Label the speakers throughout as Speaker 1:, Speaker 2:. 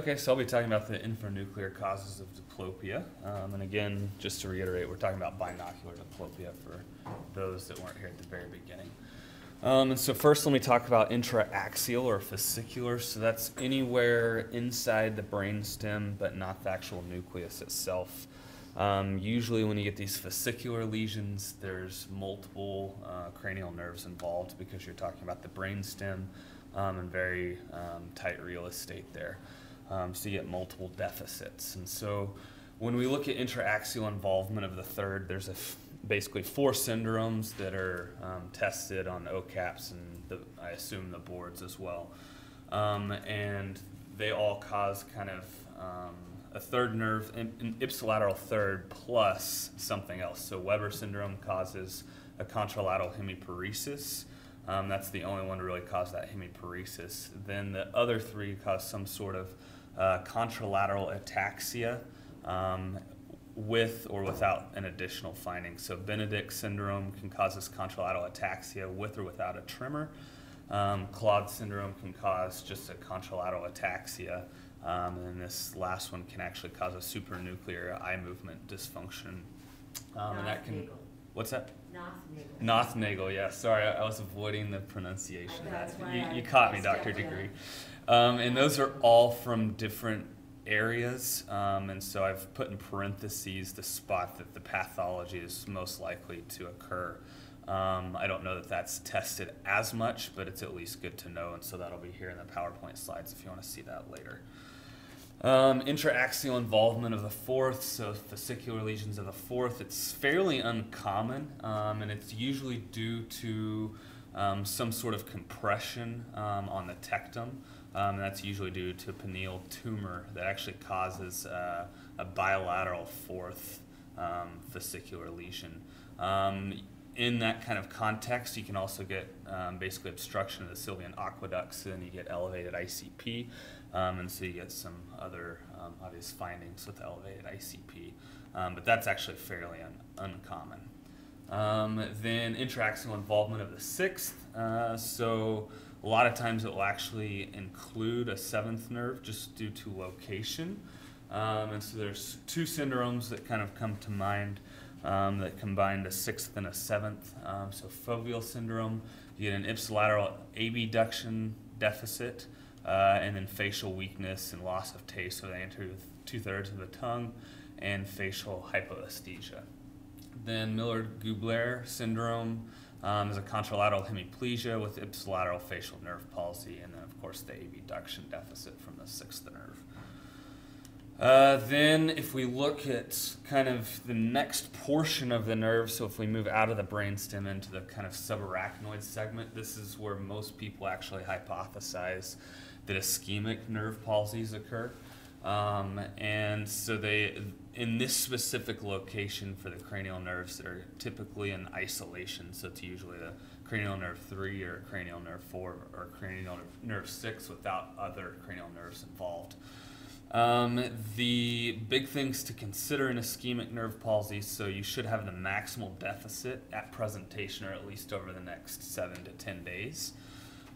Speaker 1: Okay, so I'll be talking about the infranuclear causes of diplopia. Um, and again, just to reiterate, we're talking about binocular diplopia for those that weren't here at the very beginning. Um, and so first let me talk about intraaxial or fascicular. So that's anywhere inside the brainstem, but not the actual nucleus itself. Um, usually when you get these fascicular lesions, there's multiple uh, cranial nerves involved because you're talking about the brainstem um, and very um, tight real estate there. Um, so you get multiple deficits. And so when we look at intraaxial involvement of the third, there's basically four syndromes that are um, tested on OKAPs and the, I assume the boards as well. Um, and they all cause kind of um, a third nerve, an ipsilateral third plus something else. So Weber syndrome causes a contralateral hemiparesis. Um, that's the only one to really cause that hemiparesis. Then the other three cause some sort of uh, contralateral ataxia um, with or without an additional finding. So Benedict syndrome can cause this contralateral ataxia with or without a tremor. Um, Claude syndrome can cause just a contralateral ataxia. Um, and this last one can actually cause a supranuclear eye movement dysfunction. Um, and that can, what's that?
Speaker 2: Nothnagel.
Speaker 1: Nothnagel, yeah. Sorry, I, I was avoiding the pronunciation.
Speaker 2: That's
Speaker 1: that. You, you caught me, Dr. Digre. Um, and those are all from different areas. Um, and so I've put in parentheses the spot that the pathology is most likely to occur. Um, I don't know that that's tested as much, but it's at least good to know. And so that'll be here in the PowerPoint slides if you want to see that later. Um, intraaxial involvement of the fourth, so fascicular lesions of the fourth, it's fairly uncommon, um, and it's usually due to um, some sort of compression um, on the tectum. Um, and that's usually due to pineal tumor that actually causes uh, a bilateral fourth um, fascicular lesion. Um, in that kind of context, you can also get um, basically obstruction of the Sylvian aqueducts, and you get elevated ICP, um, and so you get some other um, obvious findings with elevated ICP. But that's actually fairly un- uncommon. Then intraaxial involvement of the sixth. Uh, so a lot of times it will actually include a seventh nerve just due to location. Um, and so there's two syndromes that kind of come to mind um, that combine a sixth and a seventh. Um, so Foville syndrome, you get an ipsilateral abduction deficit, uh, and then facial weakness and loss of taste. So they enter two thirds of the tongue, and facial hypoesthesia. Then Millard-Gubler syndrome um, is a contralateral hemiplegia with ipsilateral facial nerve palsy, and then of course the abduction deficit from the sixth nerve. Uh, then, if we look at kind of the next portion of the nerve, so if we move out of the brainstem into the kind of subarachnoid segment, this is where most people actually hypothesize that ischemic nerve palsies occur. Um, and so they, in this specific location for the cranial nerves that are typically in isolation, so it's usually the cranial nerve 3 or cranial nerve 4 or cranial nerve 6 without other cranial nerves involved. Um, the big things to consider in ischemic nerve palsy, so you should have the maximal deficit at presentation or at least over the next seven to 10 days.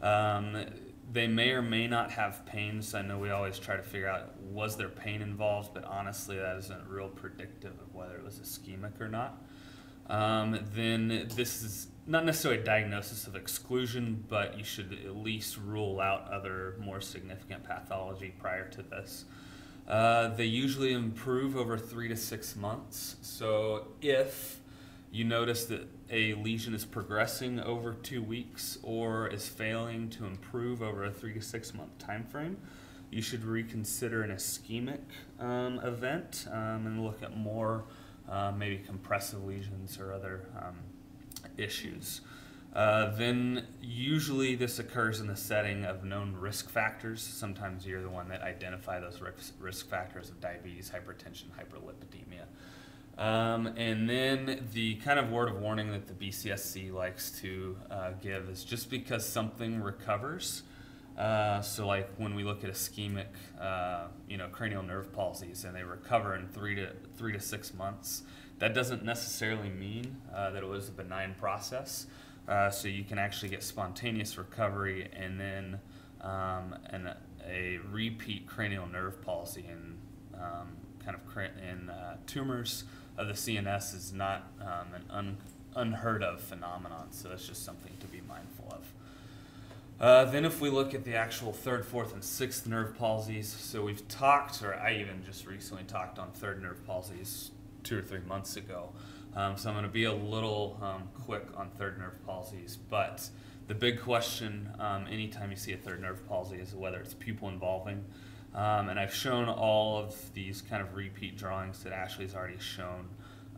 Speaker 1: Um, they may or may not have pain, so I know we always try to figure out was there pain involved, but honestly, that isn't real predictive of whether it was ischemic or not. Um, then this is not necessarily a diagnosis of exclusion, but you should at least rule out other more significant pathology prior to this. Uh, they usually improve over three to six months. So if you notice that a lesion is progressing over two weeks or is failing to improve over a three to six month time frame, you should reconsider an ischemic um, event um, and look at more uh, maybe compressive lesions or other um, issues. Uh, then usually this occurs in the setting of known risk factors. Sometimes you're the one that identify those risk, risk factors of diabetes, hypertension, hyperlipidemia. Um, and then the kind of word of warning that the BCSC likes to uh, give is just because something recovers. Uh, so like when we look at ischemic, uh, you know, cranial nerve palsies and they recover in three to three to six months, that doesn't necessarily mean uh, that it was a benign process. Uh, so you can actually get spontaneous recovery and then um, an a repeat cranial nerve palsy and um, kind of in uh, tumors of the CNS is not um, an un- unheard of phenomenon. So that's just something to be mindful of. Uh, then, if we look at the actual third, fourth, and sixth nerve palsies, so we've talked, or I even just recently talked on third nerve palsies two or three months ago. Um, so I'm going to be a little um, quick on third nerve palsies, but the big question um, anytime you see a third nerve palsy is whether it's pupil involving. Um, and I've shown all of these kind of repeat drawings that Ashley's already shown,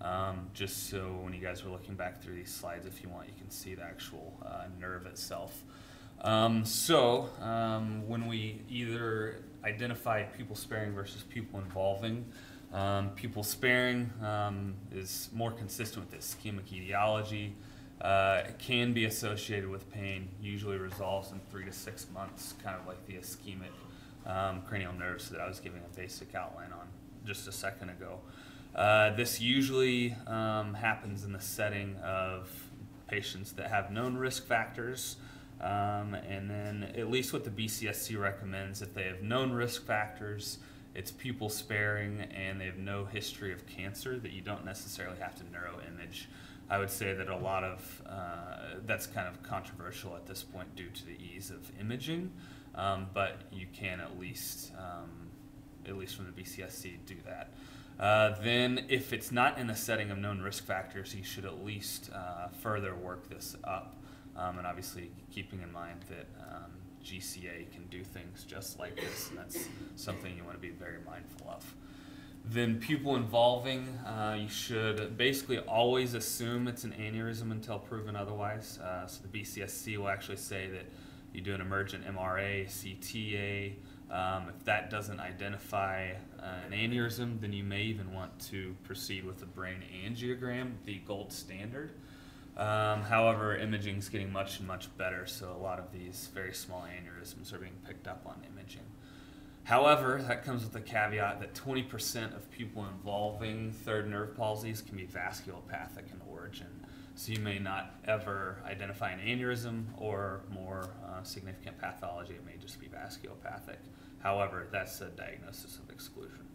Speaker 1: um, just so when you guys are looking back through these slides, if you want, you can see the actual uh, nerve itself. Um, so um, when we either identify pupil sparing versus pupil involving, um, pupil sparing um, is more consistent with the ischemic etiology. Uh, it can be associated with pain, usually resolves in three to six months, kind of like the ischemic um, cranial nerves that I was giving a basic outline on just a second ago. Uh, this usually um, happens in the setting of patients that have known risk factors. Um, and then, at least what the BCSC recommends, if they have known risk factors, it's pupil sparing, and they have no history of cancer, that you don't necessarily have to neuroimage. I would say that a lot of uh, that's kind of controversial at this point due to the ease of imaging, um, but you can at least, um, at least from the BCSC, do that. Uh, then, if it's not in the setting of known risk factors, you should at least uh, further work this up. Um, and obviously, keeping in mind that um, GCA can do things just like this, and that's something you want to be very mindful of. Then pupil involving, uh, you should basically always assume it's an aneurysm until proven otherwise. Uh, so the BCSC will actually say that you do an emergent MRA, CTA. Um, if that doesn't identify uh, an aneurysm, then you may even want to proceed with a brain angiogram, the gold standard. Um, however, imaging is getting much and much better, so a lot of these very small aneurysms are being picked up on imaging. However, that comes with the caveat that 20% of pupil involving third nerve palsies can be vasculopathic in origin. So you may not ever identify an aneurysm or more uh, significant pathology. It may just be vasculopathic. However, that's a diagnosis of exclusion.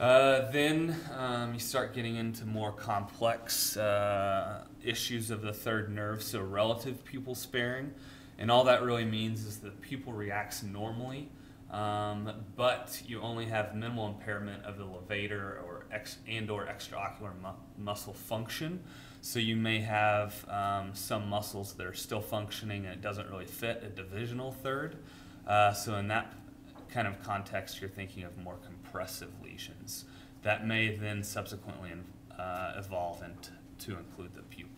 Speaker 1: Uh, then um, you start getting into more complex uh, issues of the third nerve, so relative pupil sparing. And all that really means is that the pupil reacts normally um, but you only have minimal impairment of the levator or ex- and or extraocular mu- muscle function. So you may have um, some muscles that are still functioning and it doesn't really fit a divisional third. Uh, so in that kind of context, you're thinking of more compressive lesions that may then subsequently uh, evolve into to include the pupil.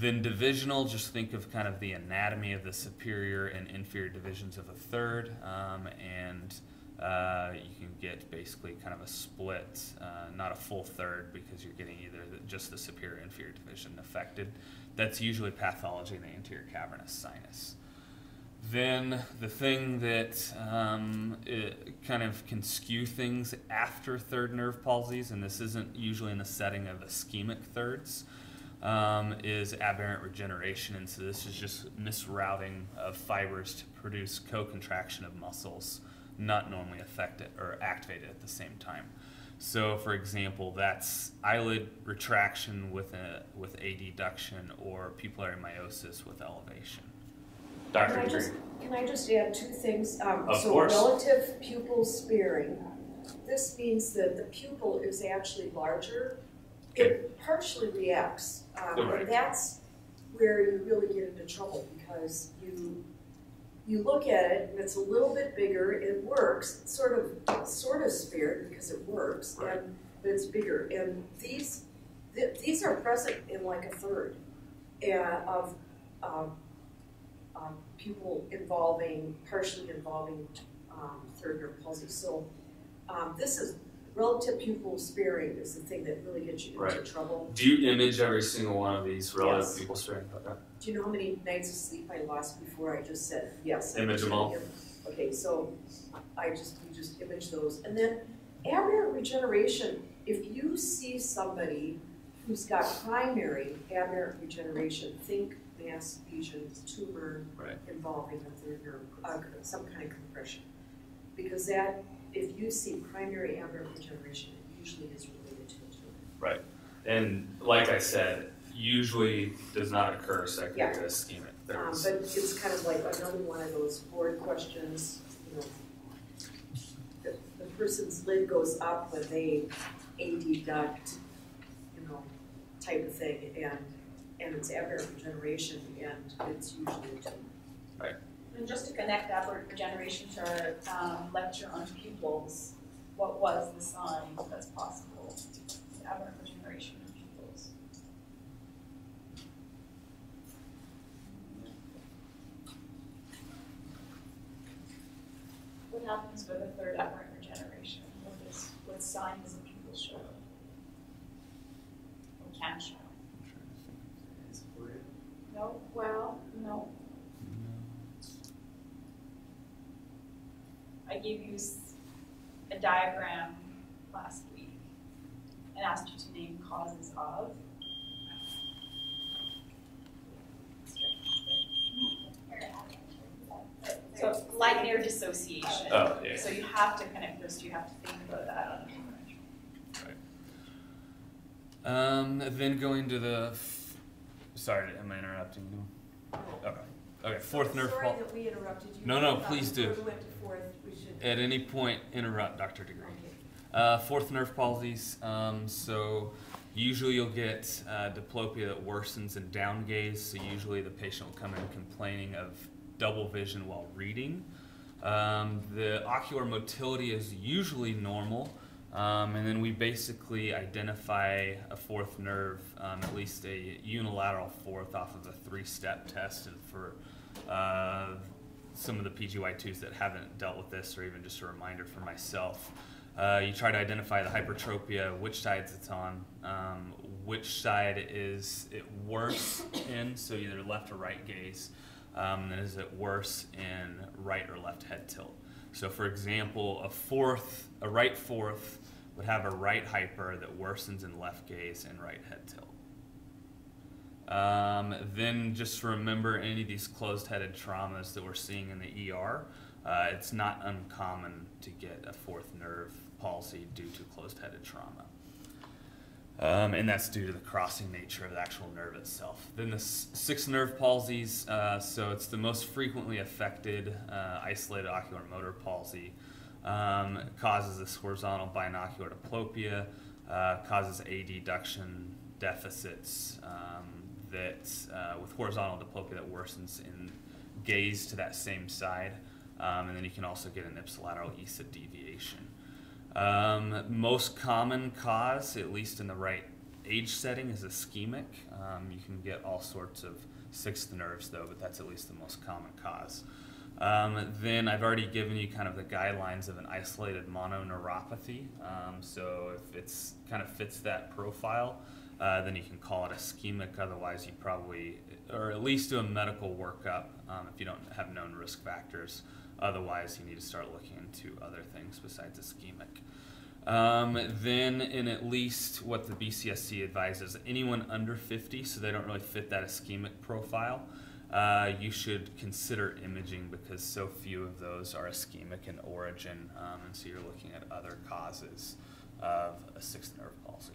Speaker 1: Then divisional, just think of kind of the anatomy of the superior and inferior divisions of a third, um, and uh, you can get basically kind of a split, uh, not a full third, because you're getting either the, just the superior inferior division affected. That's usually pathology in the anterior cavernous sinus. Then the thing that um, kind of can skew things after third nerve palsies, and this isn't usually in the setting of ischemic thirds, um, is aberrant regeneration. And so this is just misrouting of fibers to produce co-contraction of muscles not normally affected or activated at the same time. So, for example, that's eyelid retraction with a with adduction or pupillary miosis with elevation.
Speaker 2: Dr. Can I just, can I just add two things? Um,
Speaker 1: of
Speaker 2: so
Speaker 1: course.
Speaker 2: relative pupil sparing. This means that the pupil is actually larger it partially reacts. Um,
Speaker 1: right.
Speaker 2: And that's where you really get into trouble because you you look at it and it's a little bit bigger. It works, sort of sort of spared because it works,
Speaker 1: right.
Speaker 2: and but it's bigger. And these th these are present in like a third uh, of um, um, pupil involving partially involving um, third nerve palsy. So um, this is relative pupil sparing is the thing that really gets you into
Speaker 1: Right.
Speaker 2: trouble.
Speaker 1: Do you image every single one of these relative
Speaker 2: Yes.
Speaker 1: pupil sparing? Okay.
Speaker 2: Do you know how many nights of sleep I lost before I just said yes?
Speaker 1: Image them all.
Speaker 2: Okay, so I just you just image those, and then aberrant regeneration. If you see somebody who's got primary aberrant regeneration, think mass lesions, tumor
Speaker 1: Right.
Speaker 2: involving a third nerve, uh, some kind of compression. Because that, if you see primary aberrant regeneration, it usually is related to a tumor.
Speaker 1: Right. And like I said, usually does not occur secondary to ischemic.
Speaker 2: Um, but it's kind of like another one of those board questions, you know. The, the person's lid goes up when they AD duct, you know, type of thing, and, and it's aberrant regeneration, and it's usually a tumor.
Speaker 3: And just to connect aberrant regeneration to our um, lecture on pupils, what was the sign that's possible? Aberrant regeneration in pupils. What happens with a third aberrant regeneration? What is, what signs the pupils show? Or can show? No, well, no. I gave you a diagram last week and asked you to name causes of. So light-near dissociation.
Speaker 1: oh, yeah.
Speaker 3: So you have to connect those two, you have to think about that on.
Speaker 1: Um, then going to the. Sorry, am I interrupting you? Okay. Okay. Fourth nerve
Speaker 2: Sorry
Speaker 1: pul-
Speaker 2: that we interrupted you.
Speaker 1: No, no, please do.
Speaker 2: We fourth, we.
Speaker 1: At any point, interrupt Dr. Digre.
Speaker 2: Okay.
Speaker 1: Uh, fourth nerve palsies. Um, so usually you'll get uh, diplopia that worsens in down gaze. So usually the patient will come in complaining of double vision while reading. Um, the ocular motility is usually normal. Um, and then we basically identify a fourth nerve, um, at least a unilateral fourth, off of a three-step test. And for uh, some of the PGY2s that haven't dealt with this, or even just a reminder for myself, uh, you try to identify the hypertropia, which sides it's on, um, which side is it worse in, so either left or right gaze, um, and is it worse in right or left head tilt. So, for example, a fourth, a right fourth would have a right hyper that worsens in left gaze and right head tilt. Um, then just remember any of these closed-headed traumas that we're seeing in the ER. Uh, it's not uncommon to get a fourth nerve palsy due to closed-headed trauma. Um, and that's due to the crossing nature of the actual nerve itself. Then the six nerve palsies, uh, so it's the most frequently affected uh, isolated ocular motor palsy. Um, causes this horizontal binocular diplopia, uh, causes adduction deficits um, that, uh, with horizontal diplopia that worsens in gaze to that same side. Um, and then you can also get an ipsilateral eso deviation. Um, most common cause, at least in the right age setting, is ischemic. Um, you can get all sorts of sixth nerves though, but that's at least the most common cause. Um, then I've already given you kind of the guidelines of an isolated mononeuropathy. Um, so if it's kind of fits that profile, uh, then you can call it ischemic. Otherwise, you probably, or at least do a medical workup um, if you don't have known risk factors. Otherwise, you need to start looking into other things besides ischemic. Um, then, in at least what the BCSC advises, anyone under 50, so they don't really fit that ischemic profile, uh, you should consider imaging because so few of those are ischemic in origin, um, and so you're looking at other causes of a sixth nerve palsy.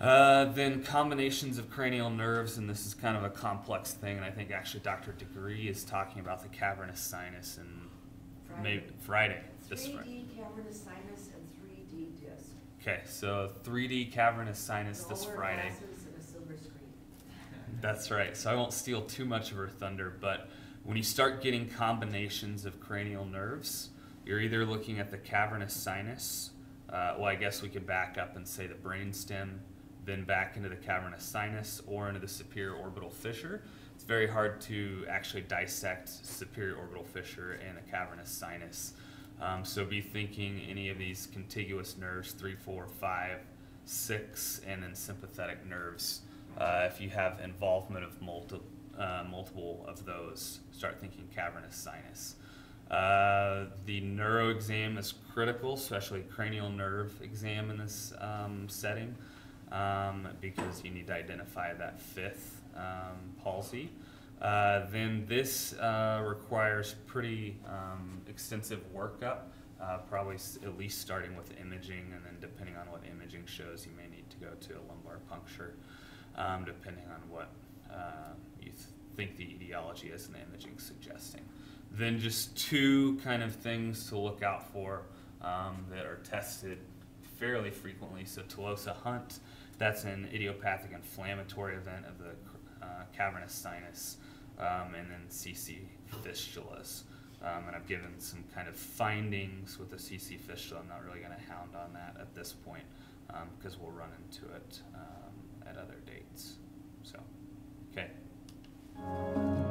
Speaker 1: Uh, then combinations of cranial nerves, and this is kind of a complex thing, and I think actually Dr. Digre is talking about the cavernous sinus and maybe Friday, this
Speaker 2: Three
Speaker 1: Friday.
Speaker 2: D cavernous sinus and three D disc.
Speaker 1: Okay, so 3D cavernous sinus this Friday.
Speaker 2: glasses and a silver screen.
Speaker 1: That's right. So I won't steal too much of her thunder, but when you start getting combinations of cranial nerves, you're either looking at the cavernous sinus. Uh, well, I guess we could back up and say the brainstem, then back into the cavernous sinus or into the superior orbital fissure. It's very hard to actually dissect superior orbital fissure and a cavernous sinus. Um, so be thinking any of these contiguous nerves, three, four, five, six, and then sympathetic nerves. Uh, if you have involvement of multi, uh, multiple of those, start thinking cavernous sinus. Uh, the neuro exam is critical, especially cranial nerve exam in this um, setting, um, because you need to identify that fifth um, palsy. Uh, then this uh, requires pretty um, extensive workup, uh, probably at least starting with imaging, and then depending on what imaging shows, you may need to go to a lumbar puncture, um, depending on what uh, you th- think the etiology is and the imaging suggesting. Then just two kind of things to look out for um, that are tested fairly frequently. So Tolosa Hunt, that's an idiopathic inflammatory event of the uh, cavernous sinus, um, and then CC fistulas. Um, and I've given some kind of findings with the CC fistula. I'm not really going to hound on that at this point because we'll run into it um, at other Amen.